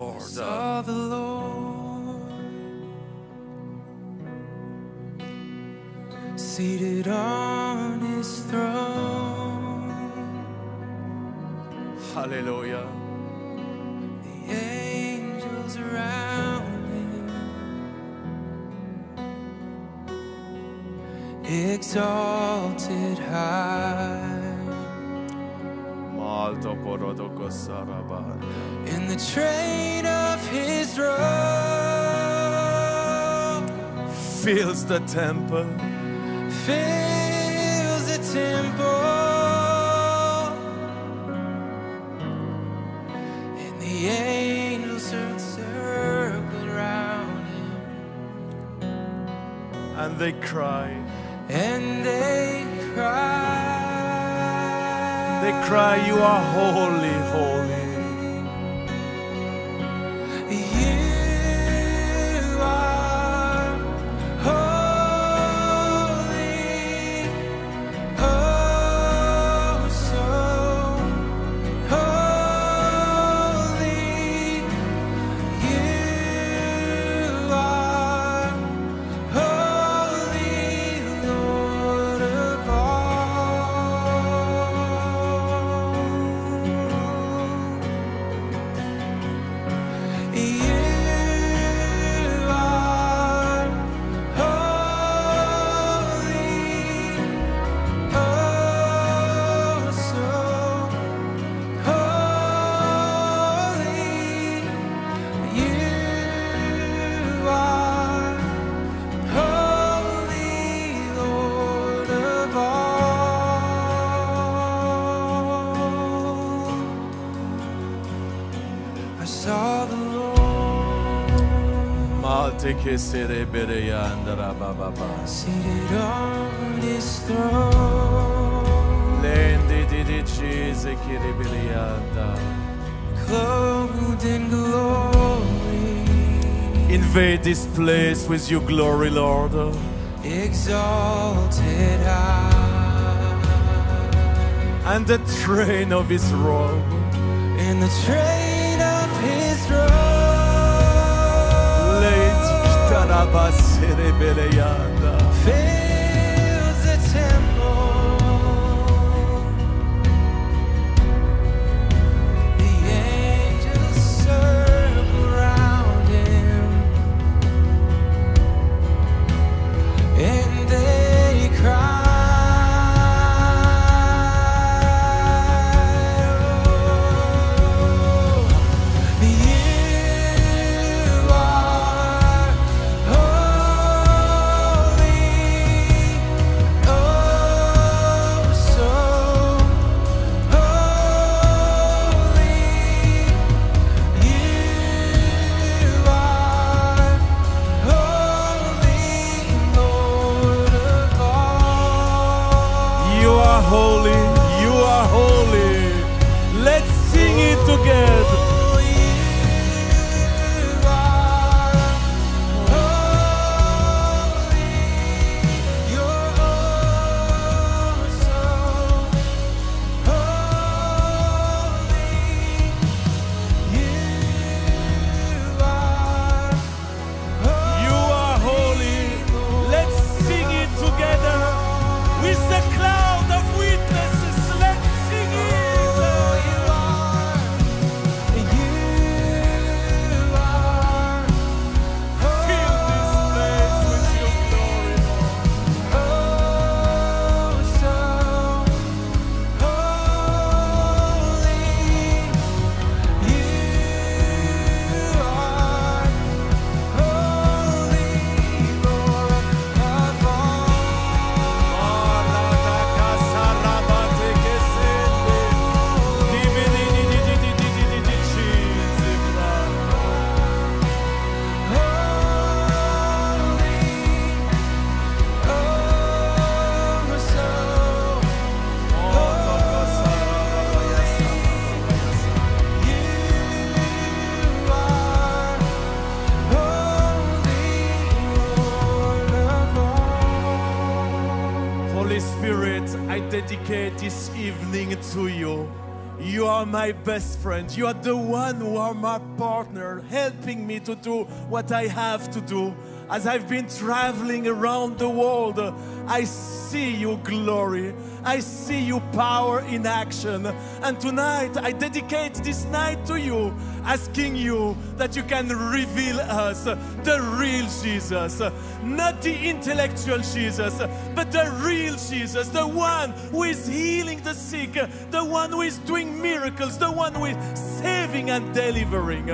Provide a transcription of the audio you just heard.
Lord. saw the Lord seated on his throne. Hallelujah. The angels around him exalted high. Malto porodoko saraba. In the train of his robe Fills the temple. fills the temple. And the angels circle around him, And they cry. and they They cry, You are holy, holy. Malte kesere bereya andara baba ba. seated on his throne, Lendi didi cheese kiribilianda. clothed in glory, Invade this place with your glory, Lord. exalted high. And the train of his robe. In the train of his robe, Lendi kitaraba I dedicate this evening to you. You are my best friend. You are the one who are my partner, helping me to do what I have to do. As I've been traveling around the world, I see your glory. I see your power in action. And tonight, I dedicate this night to you, asking you that you can reveal us the real Jesus, not the intellectual Jesus, but the real Jesus, the one who is healing the sick, the one who is doing miracles, the one who is saving and delivering.